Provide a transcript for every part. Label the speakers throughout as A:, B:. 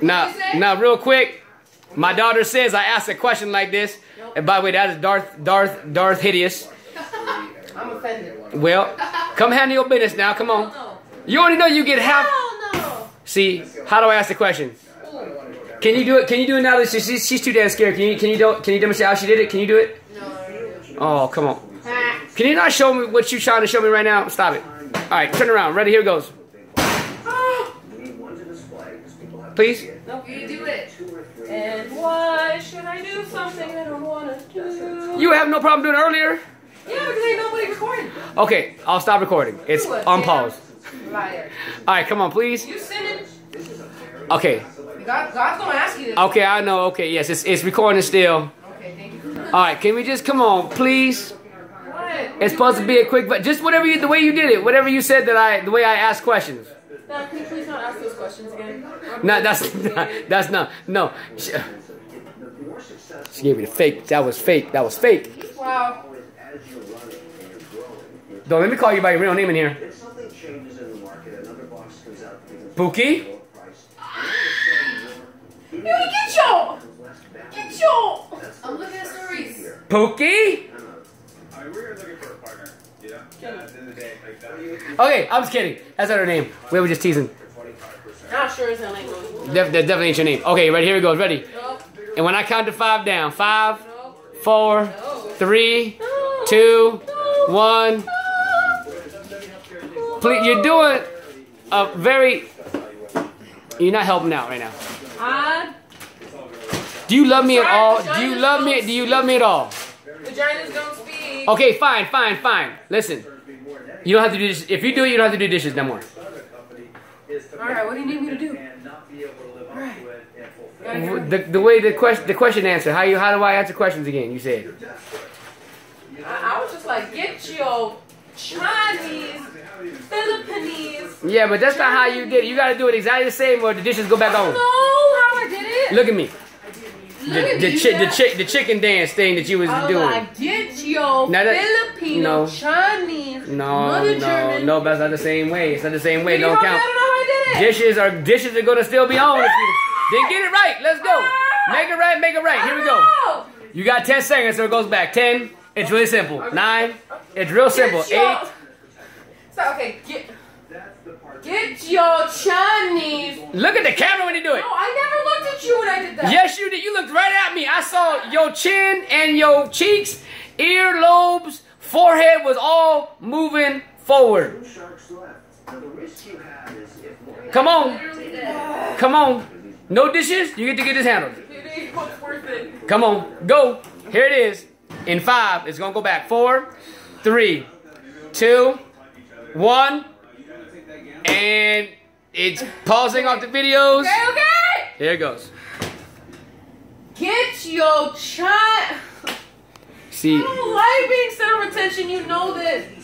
A: Now, now, real quick, my daughter says I asked a question like this. And by the way, that is Darth, Darth, Darth Hideous.
B: I'm offended.
A: Well, come handle your business now. Come on. You already know you get half.
B: No.
A: See, how do I ask the question? Can you do it? Can you do it now that she's, she's, too damn scared? Can you can you do, can you demonstrate how she did it? Can you do it? No. Oh, come on. Can you not show me what you're trying to show me right now? Stop it. All right, turn around. Ready? Here it goes. Please.
B: Nope, you do it. And why should I do something I don't want to do?
A: You have no problem doing it earlier.
B: Yeah, because ain't nobody recording.
A: Okay, I'll stop recording. It's on pause.
B: Liar.
A: All right, come on, please.
B: You sinning.
A: Okay.
B: God, God's gonna ask you this.
A: Okay, I know. Okay, yes, it's, it's recording still.
B: Okay, thank you.
A: All right, can we just come on, please?
B: What?
A: It's supposed to be a quick, but just whatever you, the way you did it, whatever you said that I, the way I asked questions.
B: Dad, can you please not ask those questions again?
A: No, that's not, that's not. No, she, she gave me the fake. That was fake. That was fake.
B: Wow.
A: Don't let me call you by your real name in here.
C: If something changes in the market, another box comes out to be the
A: Pookie.
C: lower price.
B: You get yo! Get yo!
D: I'm looking at stories.
A: Pookie. Okay, I'm just kidding. That's not her name. We were just teasing.
B: Not sure his name ain't
A: Def, that definitely ain't your name. Okay, ready? Here we go. Ready? And when I count to five down, five, four, three, two, one. Please, you're doing a very. You're not helping out right now.
B: I,
A: Do you love me at all? Do you love me?
B: don't
A: you love me at all?
B: vaginas.
A: Okay, fine, fine, fine. Listen, you don't have to do this. If you do it, you don't have to do dishes no more.
B: Alright, what do you need me to do? Alright.
A: The, the way the question the question answer. How you how do I answer questions again? You said.
B: I, I was just like, get your Chinese, Philippines.
A: Yeah, but that's not how you did it. You gotta do it exactly the same, or the dishes go back
B: I don't
A: on.
B: know how I did it.
A: Look at me. The, the, chi- the, chick the chicken dance thing that you was
B: I was
A: doing.
B: like, get your
A: Now that-
B: Filipino,
A: no.
B: Chinese,
A: No, no,
B: German.
A: no, that's not the same way. It's not the same way.
B: You
A: Don't count.
B: know how I did it.
A: Dishes are dishes are gonna still be on if you then get it right. Let's go. Ah! Make it right, make it right. Here we go.
B: go.
A: You got 10 seconds, so it goes back. 10, it's really simple. 9, it's real simple. 8,
B: So, okay, get, get your Chinese.
A: look at the camera when you do it.
B: No, I never looked at you when I did that.
A: Yes, you did. You looked right at me. I saw your chin and your cheeks, ear lobes, forehead was all moving forward.
C: Sharks left. Now the risk you have is if more
A: Come on. Come on. No dishes, you get to get this handled.
B: It ain't what's worth it.
A: Come on, go. Here it is. In five, it's gonna go back. Four, three, two, one, and it's pausing off the videos.
B: Okay, okay.
A: There it goes.
B: Get your China.
A: See,
B: I don't like being center of attention. You know this.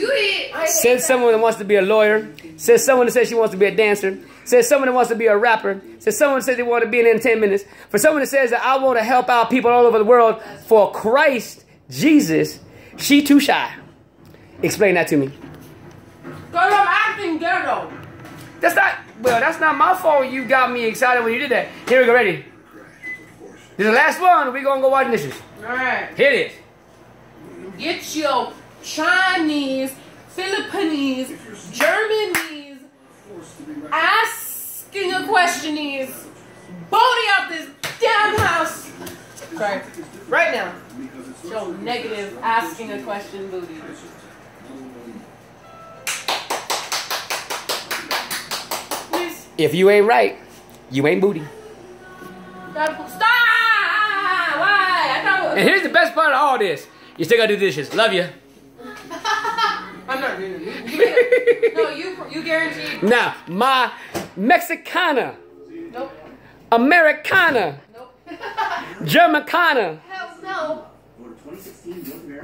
B: I
A: says someone that wants to be a lawyer. Says someone that says she wants to be a dancer. Says someone that wants to be a rapper. Says someone that says they want to be in entertainment minutes. For someone that says that I want to help out people all over the world for Christ Jesus, she too shy. Explain that to me.
B: Cause I'm acting ghetto.
A: That's not well. That's not my fault. You got me excited when you did that. Here we go. Ready? This is the last one. We gonna go watch dishes.
B: All right.
A: Here it is.
B: Get your Chinese, Philippines, Germanese, asking a questionese, booty out this damn house. Sorry. Right now. Show negative asking a question booty.
A: If you ain't right, you ain't booty.
B: Stop. Why? I thought
A: And here's the best part of all this. You still gotta do dishes. Love you.
B: I'm not doing it. You, you, no, you you guaranteed.
A: Now, my Mexicana,
B: Nope.
A: Americana,
B: Nope.
A: Germacana,
D: Hell no.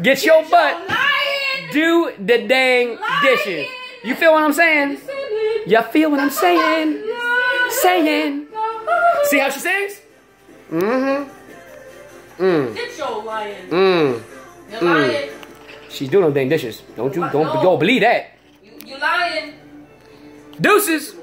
A: get your butt,
B: lying.
A: do the dang dishes. You feel what I'm saying? You feel what I'm saying? Saying. See how she sings? Mm-hmm. Mm.
B: Get your lying.
A: Mm.
B: You're lying.
A: She's doing them dang dishes. Don't you don't
B: No.
A: don't believe that.
B: You, you lying.
A: Deuces.